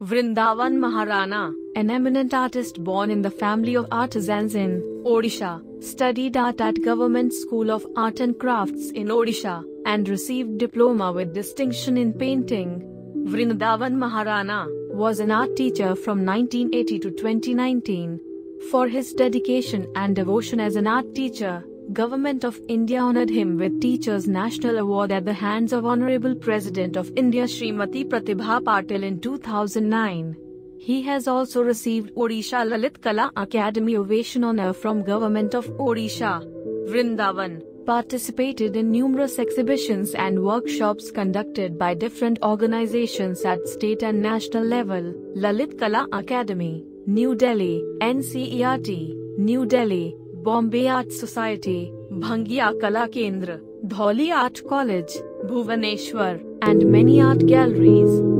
Brundaban Maharana, an eminent artist born in the family of artisans in Odisha, studied art at Government School of Art and Crafts in Odisha and received diploma with distinction in painting. Brundaban Maharana was an art teacher from 1980 to 2019. For his dedication and devotion as an art teacher, Government of India honored him with Teachers National Award at the hands of Honorable President of India Srimati Pratibha Patil in 2009. He has also received Odisha Lalit Kala Academy Ovation honor from Government of Odisha. Brundaban participated in numerous exhibitions and workshops conducted by different organizations at state and national level. Lalit Kala Academy, New Delhi, NCERT, New Delhi, Bombay Art Society, Bhangiya Kala Kendra, Dholi Art College, Bhuvaneshwar, and many art galleries.